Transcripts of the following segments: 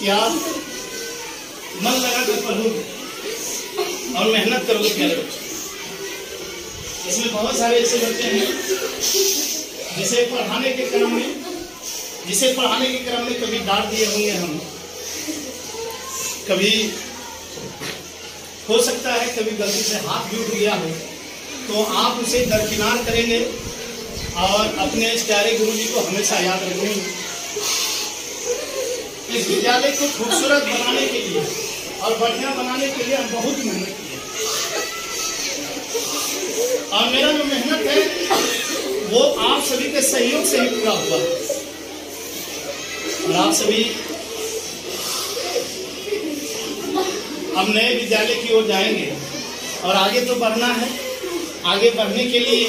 कि आप मन लगा कर पढ़ोगे और मेहनत करोगे प्यारे बच्चे इसमें बहुत सारे ऐसे बच्चे हैं, जिसे पढ़ाने के क्रम में, जिसे पढ़ाने के क्रम में कभी डांट दिए होंगे हम। कभी हो सकता है कभी गलती से हाथ भी उठ गया हो। तो आप उसे दरकिनार करेंगे और अपने इस प्यारे गुरु जी को हमेशा याद रखेंगे इस विद्यालय को खूबसूरत बनाने के लिए और बढ़िया बनाने के लिए हम बहुत मेहनत किए। और मेरा जो मेहनत है, वो आप सभी के सहयोग से ही पूरा हुआ। और आप सभी, हम नए विद्यालय की ओर जाएँगे। और आगे तो बढ़ना है। आगे बढ़ने के लिए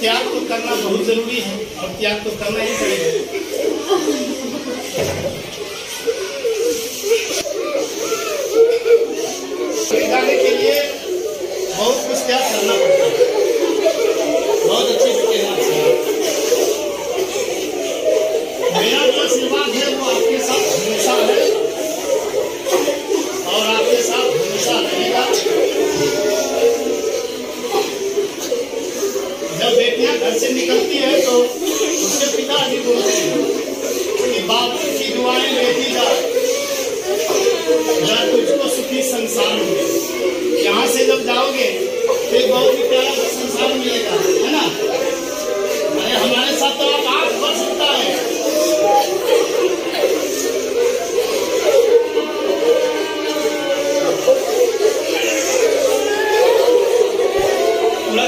त्याग तो करना बहुत ज़रूरी है और त्याग तो करना ही पड़ेगा। जाने के लिए बहुत कुछ त्याग करना पड़ता है। बहुत अच्छे से मेरा जो आशीर्वाद है, वो आपके साथ हमेशा है और आपके साथ हमेशा रहेगा। जब बेटियाँ घर से निकलती है तो उसके पिताजी बोलते हैं कि बापू दुआएँ लेती जा। या तुझको सुखी संसार मिले यहाँ से जब जाओगे तो बहुत ही प्यारा संसार मिलेगा, है ना? अरे, हमारे साथ तो आप आठ वर्ष सकता है। पूरा